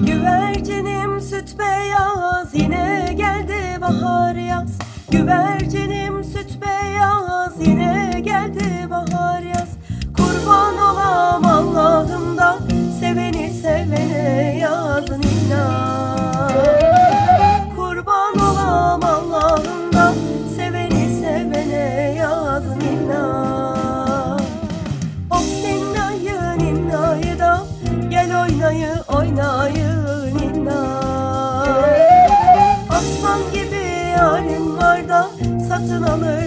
Güvercinim süt beyaz yine geldi bahar yaz. Güver oynayı oynayı ninna Aslan gibi yarim var da satın alır